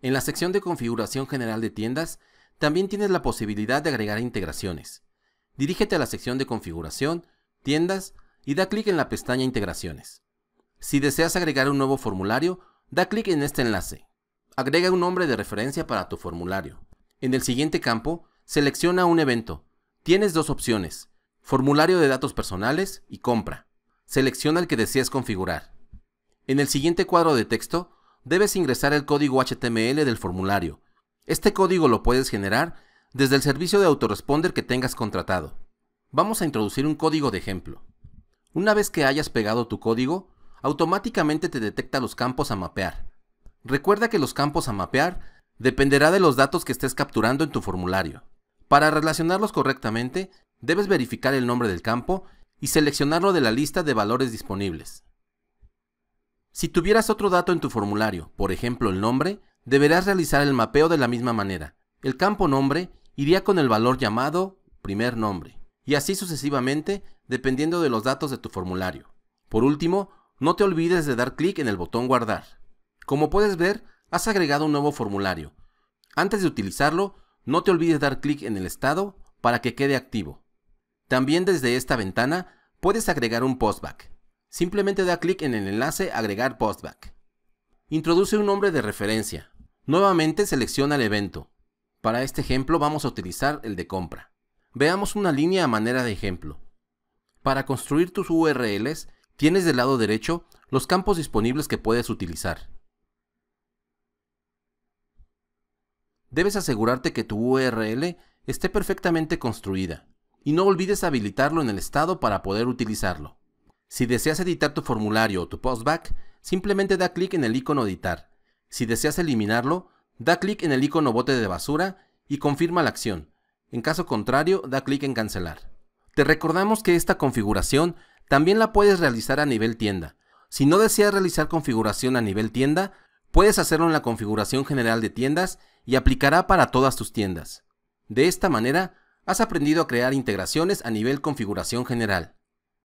En la sección de configuración general de tiendas, también tienes la posibilidad de agregar integraciones. Dirígete a la sección de configuración, tiendas y da clic en la pestaña integraciones. Si deseas agregar un nuevo formulario, da clic en este enlace. Agrega un nombre de referencia para tu formulario. En el siguiente campo, selecciona un evento. Tienes dos opciones, formulario de datos personales y compra. Selecciona el que deseas configurar. En el siguiente cuadro de texto, debes ingresar el código HTML del formulario. Este código lo puedes generar desde el servicio de autoresponder que tengas contratado. Vamos a introducir un código de ejemplo. Una vez que hayas pegado tu código, automáticamente te detecta los campos a mapear. Recuerda que los campos a mapear dependerá de los datos que estés capturando en tu formulario. Para relacionarlos correctamente, debes verificar el nombre del campo y seleccionarlo de la lista de valores disponibles. Si tuvieras otro dato en tu formulario, por ejemplo el nombre, deberás realizar el mapeo de la misma manera. El campo nombre iría con el valor llamado primer nombre, y así sucesivamente dependiendo de los datos de tu formulario. Por último, no te olvides de dar clic en el botón guardar. Como puedes ver, has agregado un nuevo formulario. Antes de utilizarlo, no te olvides dar clic en el estado para que quede activo. También desde esta ventana puedes agregar un postback. Simplemente da clic en el enlace Agregar postback. Introduce un nombre de referencia. Nuevamente selecciona el evento. Para este ejemplo vamos a utilizar el de compra. Veamos una línea a manera de ejemplo. Para construir tus URLs, tienes del lado derecho los campos disponibles que puedes utilizar. Debes asegurarte que tu URL esté perfectamente construida y no olvides habilitarlo en el estado para poder utilizarlo. Si deseas editar tu formulario o tu postback, simplemente da clic en el icono editar. Si deseas eliminarlo, da clic en el icono bote de basura y confirma la acción. En caso contrario, da clic en cancelar. Te recordamos que esta configuración también la puedes realizar a nivel tienda. Si no deseas realizar configuración a nivel tienda, puedes hacerlo en la configuración general de tiendas y aplicará para todas tus tiendas. De esta manera, has aprendido a crear integraciones a nivel configuración general.